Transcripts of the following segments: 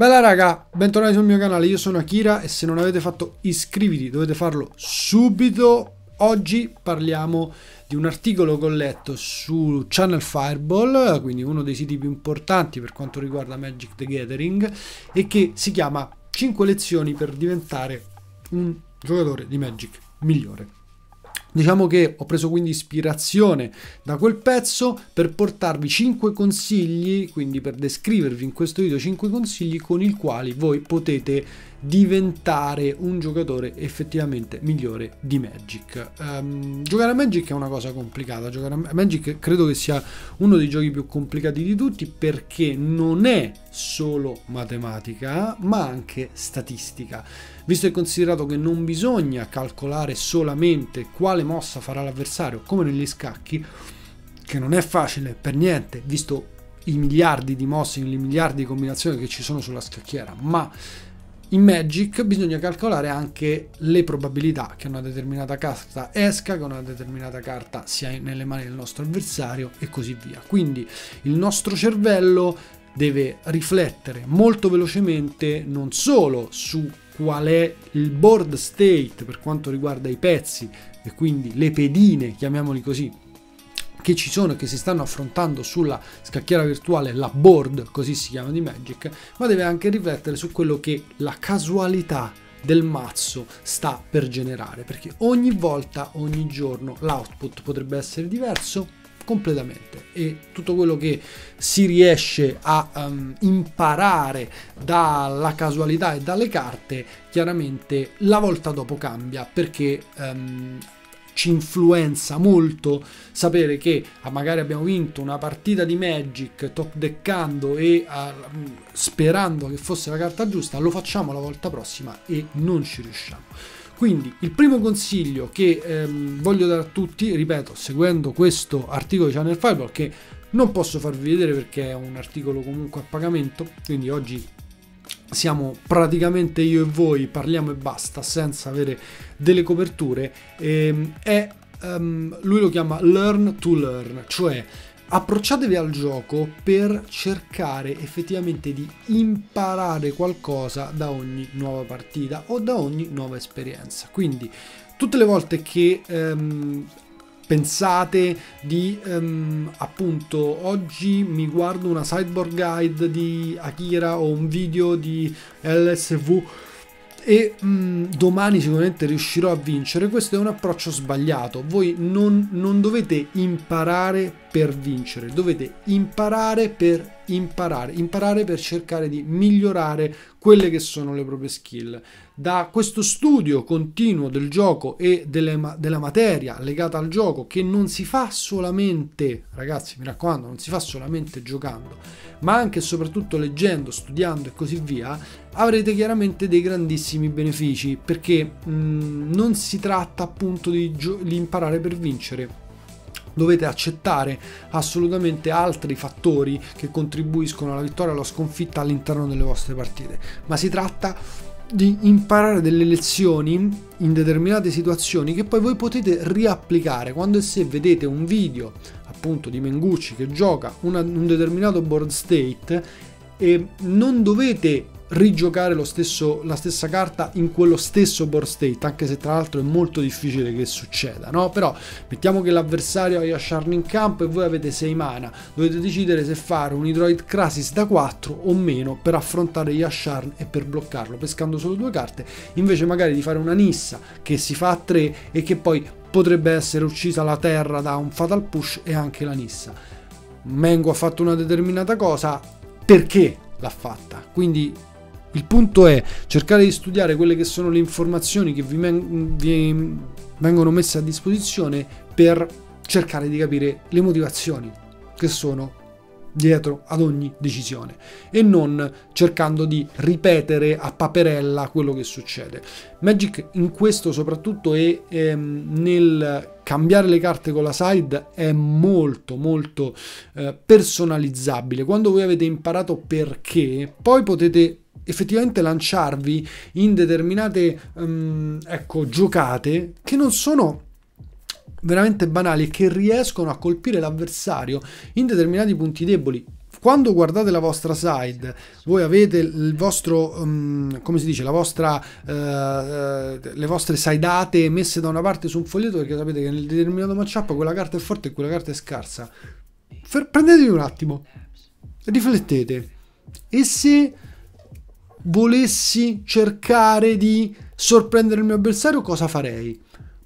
Bella raga, bentornati sul mio canale, io sono Akira e se non avete fatto iscriviti dovete farlo subito. Oggi parliamo di un articolo che ho letto su Channel Fireball, quindi uno dei siti più importanti per quanto riguarda Magic the Gathering, e che si chiama 5 lezioni per diventare un giocatore di Magic migliore. Diciamo che ho preso quindi ispirazione da quel pezzo per portarvi 5 consigli, quindi per descrivervi in questo video 5 consigli con i quali voi potete diventare un giocatore effettivamente migliore di Magic. Um, giocare a Magic è una cosa complicata, giocare a Magic credo che sia uno dei giochi più complicati di tutti perché non è solo matematica ma anche statistica. Visto e considerato che non bisogna calcolare solamente quale mossa farà l'avversario come negli scacchi, che non è facile per niente, visto i miliardi di mosse, i miliardi di combinazioni che ci sono sulla scacchiera, ma in Magic bisogna calcolare anche le probabilità che una determinata carta esca, che una determinata carta sia nelle mani del nostro avversario e così via. Quindi il nostro cervello deve riflettere molto velocemente non solo su qual è il board state per quanto riguarda i pezzi e quindi le pedine, chiamiamoli così, che ci sono e che si stanno affrontando sulla scacchiera virtuale, la board, così si chiama di Magic, ma deve anche riflettere su quello che la casualità del mazzo sta per generare, perché ogni volta, ogni giorno l'output potrebbe essere diverso completamente e tutto quello che si riesce a um, imparare dalla casualità e dalle carte chiaramente la volta dopo cambia perché um, ci influenza molto sapere che ah, magari abbiamo vinto una partita di Magic top deckando e ah, sperando che fosse la carta giusta, lo facciamo la volta prossima e non ci riusciamo. Quindi il primo consiglio che ehm, voglio dare a tutti, ripeto, seguendo questo articolo di Channel Fireball che non posso farvi vedere perché è un articolo comunque a pagamento, quindi oggi siamo praticamente io e voi, parliamo e basta, senza avere delle coperture, ehm, è, um, lui lo chiama learn to learn, cioè approcciatevi al gioco per cercare effettivamente di imparare qualcosa da ogni nuova partita o da ogni nuova esperienza. Quindi tutte le volte che um, pensate di um, appunto oggi mi guardo una sideboard guide di Akira o un video di LSV e mh, mm, domani sicuramente riuscirò a vincere. Questo è un approccio sbagliato. Voi non, non dovete imparare per vincere, dovete imparare per imparare, imparare per cercare di migliorare quelle che sono le proprie skill. Da questo studio continuo del gioco e delle, della materia legata al gioco che non si fa solamente, ragazzi mi raccomando, non si fa solamente giocando, ma anche e soprattutto leggendo, studiando e così via, avrete chiaramente dei grandissimi benefici perché mh, mm, non si tratta appunto di, di imparare per vincere. Dovete accettare assolutamente altri fattori che contribuiscono alla vittoria o alla sconfitta all'interno delle vostre partite, ma si tratta di imparare delle lezioni in determinate situazioni che poi voi potete riapplicare. Quando e se vedete un video appunto di Mengucci che gioca una, un determinato board state e non dovete rigiocare stesso, la stessa carta in quello stesso board state, anche se tra l'altro è molto difficile che succeda, no? Però mettiamo che l'avversario ha Yasharn in campo e voi avete 6 mana, dovete decidere se fare un Hydroid Crasis da 4 o meno per affrontare Yasharn e per bloccarlo, pescando solo due carte, invece magari di fare una Nissa che si fa a 3 e che poi potrebbe essere uccisa la terra da un Fatal Push e anche la Nissa. Mengo ha fatto una determinata cosa, perché l'ha fatta? Quindi il punto è cercare di studiare quelle che sono le informazioni che vi, men- vi vengono messe a disposizione per cercare di capire le motivazioni che sono dietro ad ogni decisione e non cercando di ripetere a paperella quello che succede. Magic in questo soprattutto è ehm, nel cambiare le carte con la side è molto molto eh, personalizzabile. Quando voi avete imparato perché, poi potete effettivamente lanciarvi in determinate um, ecco, giocate che non sono veramente banali e che riescono a colpire l'avversario in determinati punti deboli quando guardate la vostra side, voi avete il vostro, um, come si dice, la vostra, uh, le vostre sideate messe da una parte su un foglietto perché sapete che nel determinato matchup quella carta è forte e quella carta è scarsa. Fer- prendetevi un attimo, riflettete. E se volessi cercare di sorprendere il mio avversario, cosa farei?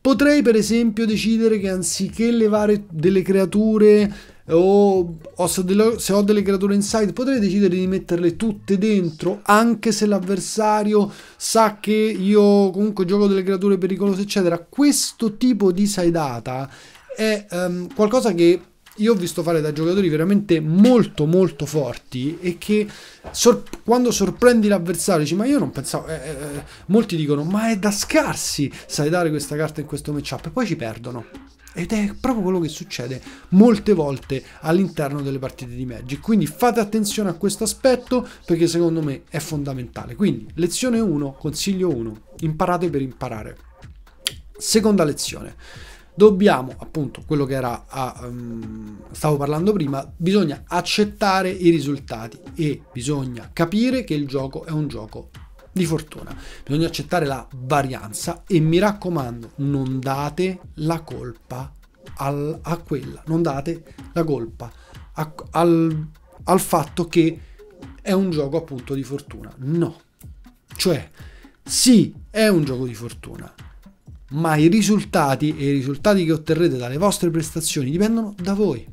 Potrei per esempio decidere che anziché levare delle creature o, o se, delle, se, ho delle creature inside potrei decidere di metterle tutte dentro anche se l'avversario sa che io comunque gioco delle creature pericolose eccetera. Questo tipo di sidata è um, qualcosa che io ho visto fare da giocatori veramente molto molto forti e che sor- quando sorprendi l'avversario dici ma io non pensavo eh, eh, eh molti dicono ma è da scarsi sai dare questa carta in questo matchup e poi ci perdono. Ed è proprio quello che succede molte volte all'interno delle partite di Magic. Quindi fate attenzione a questo aspetto perché secondo me è fondamentale. Quindi lezione 1 consiglio 1 imparate per imparare. Seconda lezione dobbiamo, appunto, quello che era a, um, stavo parlando prima, bisogna accettare i risultati e bisogna capire che il gioco è un gioco di fortuna. Bisogna accettare la varianza e mi raccomando, non date la colpa al, a quella, non date la colpa a, al, al fatto che è un gioco appunto di fortuna. No. Cioè, sì, è un gioco di fortuna, ma i risultati e i risultati che otterrete dalle vostre prestazioni dipendono da voi.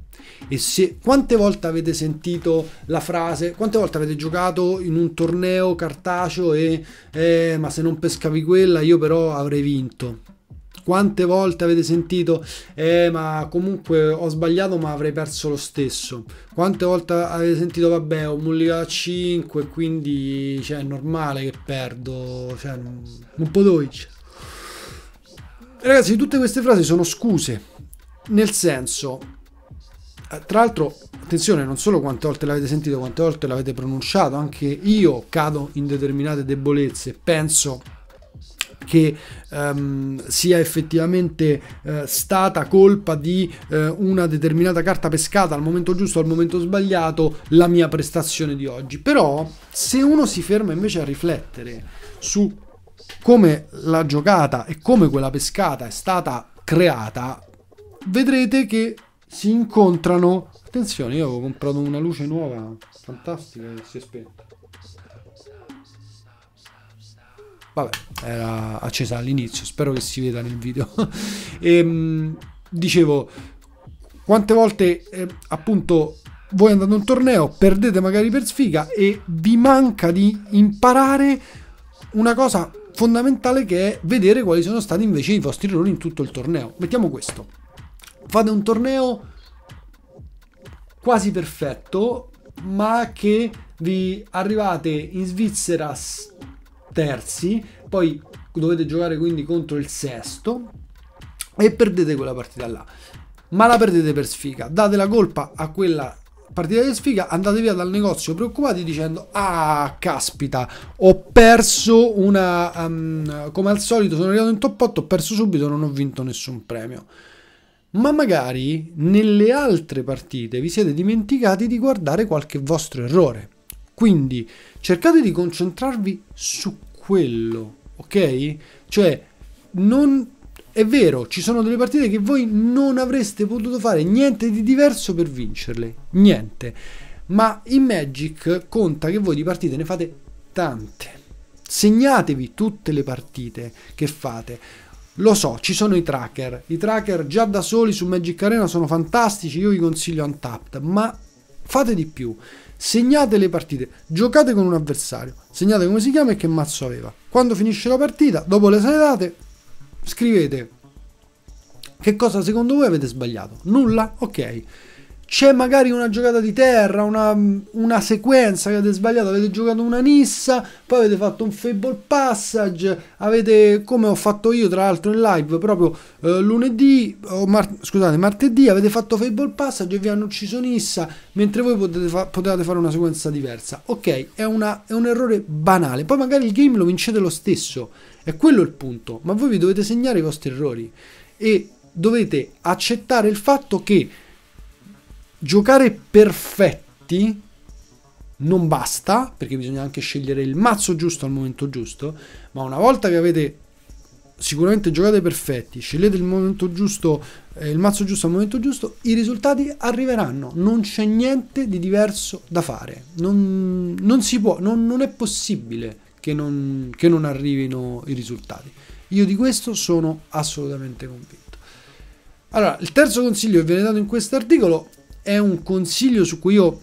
E se quante volte avete sentito la frase, quante volte avete giocato in un torneo cartaceo e eh, ma se non pescavi quella io però avrei vinto. Quante volte avete sentito eh ma comunque ho sbagliato ma avrei perso lo stesso. Quante volte avete sentito vabbè ho mullicato a 5 quindi cioè, è normale che perdo, cioè non, non vincere. Ragazzi, tutte queste frasi sono scuse, nel senso, eh, tra l'altro, attenzione, non solo quante volte l'avete sentito, quante volte l'avete pronunciato, anche io cado in determinate debolezze, penso che um, sia effettivamente uh, stata colpa di uh, una determinata carta pescata al momento giusto, al momento sbagliato, la mia prestazione di oggi. Però se uno si ferma invece a riflettere su come la giocata e come quella pescata è stata creata, vedrete che si incontrano. Attenzione, io avevo comprato una luce nuova, fantastica, che si è spenta. Vabbè, era accesa all'inizio, spero che si veda nel video. e, ehm, dicevo, quante volte eh, appunto voi andate a un torneo, perdete magari per sfiga e vi manca di imparare una cosa fondamentale che è vedere quali sono stati invece i vostri errori in tutto il torneo. Mettiamo questo. Fate un torneo quasi perfetto, ma che vi arrivate in Svizzera terzi, poi dovete giocare quindi contro il sesto e perdete quella partita là. Ma la perdete per sfiga. Date la colpa a quella partita di sfiga, andate via dal negozio preoccupati dicendo ah caspita ho perso una um, come al solito sono arrivato in top 8 ho perso subito non ho vinto nessun premio. Ma magari nelle altre partite vi siete dimenticati di guardare qualche vostro errore. Quindi cercate di concentrarvi su quello ok? Cioè non è vero, ci sono delle partite che voi non avreste potuto fare niente di diverso per vincerle, niente. Ma in Magic conta che voi di partite ne fate tante. Segnatevi tutte le partite che fate. Lo so, ci sono i tracker. I tracker già da soli su Magic Arena sono fantastici, io vi consiglio Untapped, ma fate di più. Segnate le partite, giocate con un avversario, segnate come si chiama e che mazzo aveva. Quando finisce la partita, dopo le salate, scrivete che cosa secondo voi avete sbagliato. Nulla? Ok. C'è magari una giocata di terra, una, una, sequenza che avete sbagliato, avete giocato una Nissa, poi avete fatto un Fable Passage, avete, come ho fatto io tra l'altro in live, proprio eh, lunedì, o mar- scusate, martedì, avete fatto Fable Passage e vi hanno ucciso Nissa, mentre voi potete fa- potevate fare una sequenza diversa. Ok, è, una, è un errore banale, poi magari il game lo vincete lo stesso, è quello il punto, ma voi vi dovete segnare i vostri errori e dovete accettare il fatto che giocare perfetti non basta, perché bisogna anche scegliere il mazzo giusto al momento giusto, ma una volta che avete sicuramente giocate perfetti, scegliete il momento giusto, eh, il mazzo giusto al momento giusto, i risultati arriveranno. Non c'è niente di diverso da fare. Non, non si può, non, non è possibile che non, che non arrivino i risultati. Io di questo sono assolutamente convinto. Allora, il terzo consiglio che viene dato in questo articolo è un consiglio su cui io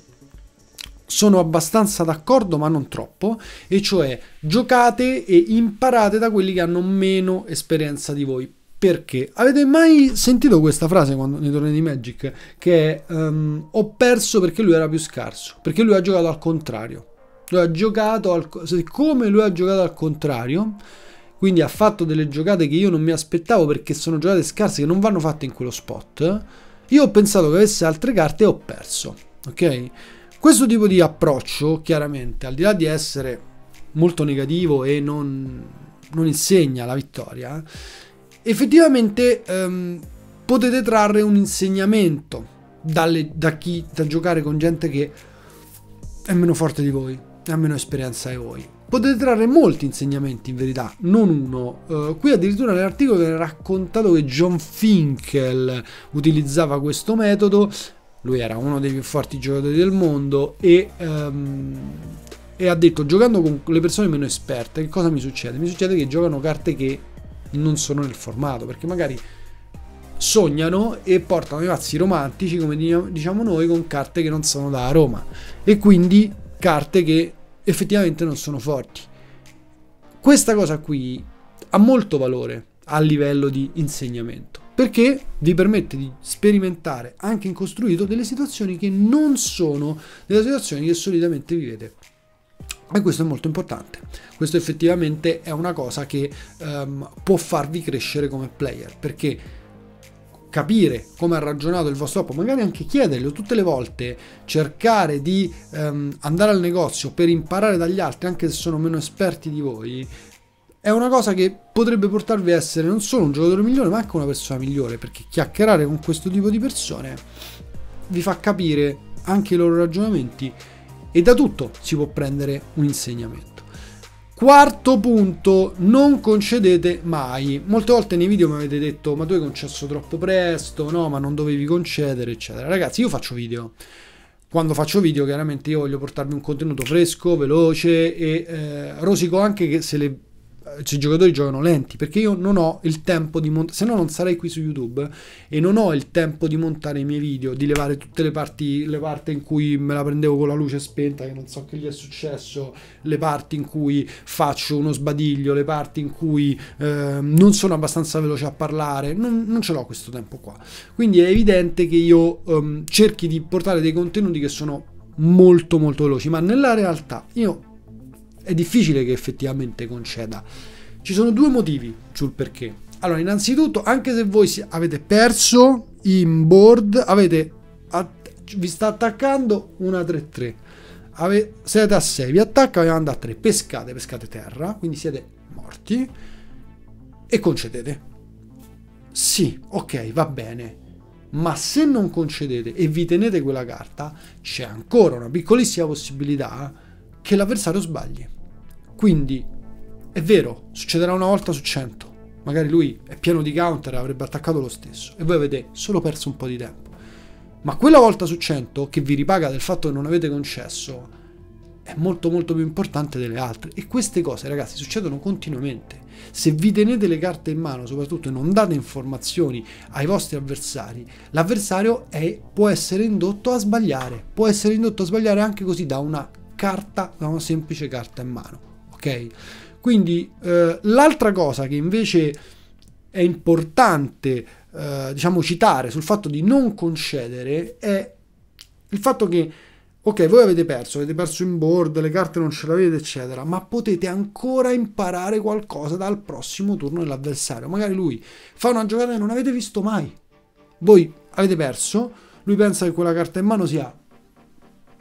sono abbastanza d'accordo, ma non troppo, e cioè giocate e imparate da quelli che hanno meno esperienza di voi. Perché? Avete mai sentito questa frase quando, nei tornei di Magic? Che è um, ho perso perché lui era più scarso, perché lui ha giocato al contrario. Lui ha giocato al, siccome lui ha giocato al contrario, quindi ha fatto delle giocate che io non mi aspettavo perché sono giocate scarse che non vanno fatte in quello spot. Io ho pensato che avesse altre carte e ho perso. Ok? Questo tipo di approccio, chiaramente, al di là di essere molto negativo e non, non insegna la vittoria, effettivamente ehm, potete trarre un insegnamento dalle, da chi da giocare con gente che è meno forte di voi, ha meno esperienza di voi. Potete trarre molti insegnamenti in verità, non uno. Uh, qui addirittura nell'articolo viene raccontato che John Finkel utilizzava questo metodo lui era uno dei più forti giocatori del mondo e, um, e ha detto giocando con le persone meno esperte che cosa mi succede? Mi succede che giocano carte che non sono nel formato perché magari sognano e portano i mazzi romantici come diciamo noi con carte che non sono da Roma e quindi carte che effettivamente non sono forti questa cosa qui ha molto valore a livello di insegnamento perché vi permette di sperimentare anche in costruito delle situazioni che non sono delle situazioni che solitamente vivete. E questo è molto importante. Questo effettivamente è una cosa che um, può farvi crescere come player, perché capire come ha ragionato il vostro oppo, magari anche chiederlo tutte le volte, cercare di um, andare al negozio per imparare dagli altri, anche se sono meno esperti di voi, è una cosa che potrebbe portarvi a essere non solo un giocatore migliore, ma anche una persona migliore, perché chiacchierare con questo tipo di persone vi fa capire anche i loro ragionamenti e da tutto si può prendere un insegnamento. Quarto punto, non concedete mai. Molte volte nei video mi avete detto ma tu hai concesso troppo presto, no, ma non dovevi concedere, eccetera. Ragazzi, io faccio video. Quando faccio video chiaramente io voglio portarvi un contenuto fresco, veloce e eh, rosico anche che se le cioè, i giocatori giocano lenti perché io non ho il tempo di montare, se no non sarei qui su YouTube e non ho il tempo di montare i miei video, di levare tutte le parti, le parti in cui me la prendevo con la luce spenta, che non so che gli è successo, le parti in cui faccio uno sbadiglio, le parti in cui eh, non sono abbastanza veloce a parlare, non, non, ce l'ho questo tempo qua. Quindi è evidente che io um, cerchi di portare dei contenuti che sono molto molto veloci, ma nella realtà io è difficile che effettivamente conceda. Ci sono due motivi sul perché. Allora, innanzitutto, anche se voi avete perso in board, avete vi sta attaccando una 3-3. Ave, siete a 6, vi attacca, vi manda a 3, pescate, pescate terra, quindi siete morti e concedete. Sì, ok, va bene. Ma se non concedete e vi tenete quella carta, c'è ancora una piccolissima possibilità che l'avversario sbagli. Quindi è vero, succederà una volta su 100. Magari lui è pieno di counter e avrebbe attaccato lo stesso e voi avete solo perso un po' di tempo. Ma quella volta su 100 che vi ripaga del fatto che non avete concesso è molto molto più importante delle altre e queste cose ragazzi succedono continuamente. Se vi tenete le carte in mano soprattutto e non date informazioni ai vostri avversari, l'avversario è, può essere indotto a sbagliare, può essere indotto a sbagliare anche così da una carta, da una semplice carta in mano, ok? Quindi eh, l'altra cosa che invece è importante eh, diciamo citare sul fatto di non concedere è il fatto che ok voi avete perso avete perso in board le carte non ce l'avete eccetera ma potete ancora imparare qualcosa dal prossimo turno dell'avversario magari lui fa una giocata che non avete visto mai voi avete perso lui pensa che quella carta in mano sia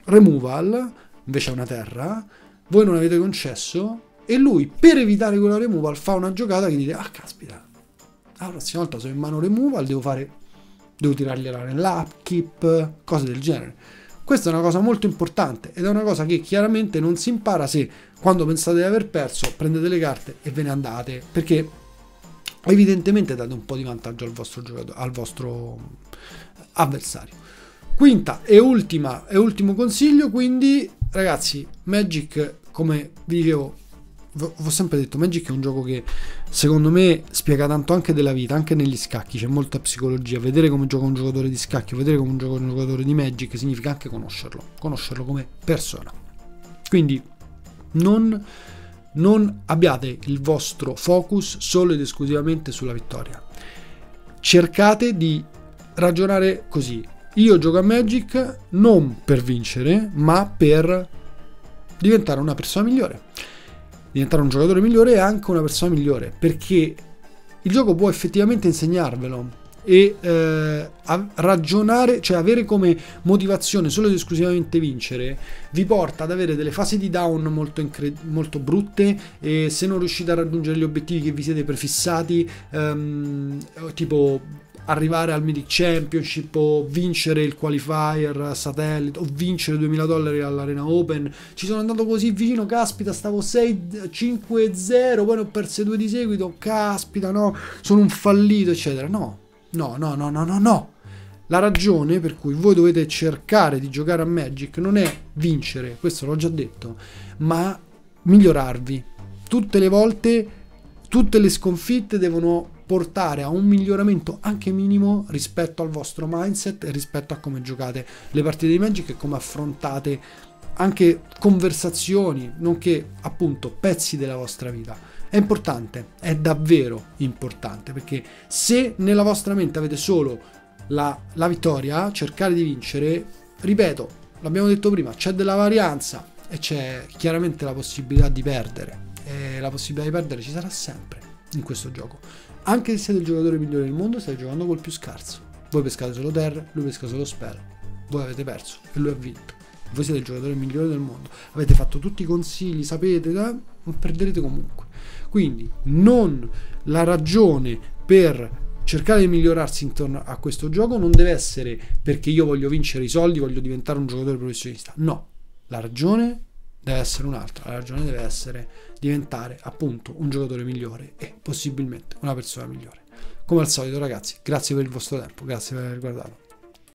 removal invece è una terra, voi non avete concesso e lui per evitare quella removal fa una giocata che dite ah caspita, la prossima volta sono in mano removal, devo fare, devo tirargliela nell'upkeep, cose del genere. Questa è una cosa molto importante ed è una cosa che chiaramente non si impara se quando pensate di aver perso prendete le carte e ve ne andate, perché evidentemente date un po' di vantaggio al vostro, giocatore, al vostro avversario. Quinta e ultima e ultimo consiglio, quindi ragazzi, Magic come vi dicevo ho sempre detto Magic è un gioco che secondo me spiega tanto anche della vita, anche negli scacchi, c'è molta psicologia. Vedere come gioca un giocatore di scacchi, vedere come gioca un giocatore di Magic significa anche conoscerlo, conoscerlo come persona. Quindi non, non abbiate il vostro focus solo ed esclusivamente sulla vittoria. Cercate di ragionare così. Io gioco a Magic non per vincere, ma per diventare una persona migliore. Diventare un giocatore migliore e anche una persona migliore, perché il gioco può effettivamente insegnarvelo e eh, ragionare, cioè avere come motivazione solo ed esclusivamente vincere, vi porta ad avere delle fasi di down molto, incre- molto brutte e se non riuscite a raggiungere gli obiettivi che vi siete prefissati, ehm, tipo arrivare al Mythic Championship o vincere il qualifier satellite o vincere 2000 dollari all'Arena Open. Ci sono andato così vicino, caspita, stavo 6-5-0, poi ne ho perse due di seguito, caspita, no, sono un fallito, eccetera. No, no, no, no, no, no, no. La ragione per cui voi dovete cercare di giocare a Magic non è vincere, questo l'ho già detto, ma migliorarvi. Tutte le volte, tutte le sconfitte devono portare a un miglioramento anche minimo rispetto al vostro mindset e rispetto a come giocate le partite di Magic e come affrontate anche conversazioni, nonché appunto pezzi della vostra vita. È importante, è davvero importante, perché se nella vostra mente avete solo la, la vittoria, cercare di vincere, ripeto, l'abbiamo detto prima, c'è della varianza e c'è chiaramente la possibilità di perdere. E la possibilità di perdere ci sarà sempre in questo gioco. Anche se siete il giocatore migliore del mondo, stai giocando col più scarso. Voi pescate solo terra, lui pesca solo spell. Voi avete perso e lui ha vinto. Voi siete il giocatore migliore del mondo. Avete fatto tutti i consigli, sapete, eh? ma perderete comunque. Quindi non la ragione per cercare di migliorarsi intorno a questo gioco non deve essere perché io voglio vincere i soldi, voglio diventare un giocatore professionista. No, la ragione deve essere un'altra. La ragione deve essere diventare appunto un giocatore migliore e possibilmente una persona migliore. Come al solito ragazzi, grazie per il vostro tempo, grazie per aver guardato.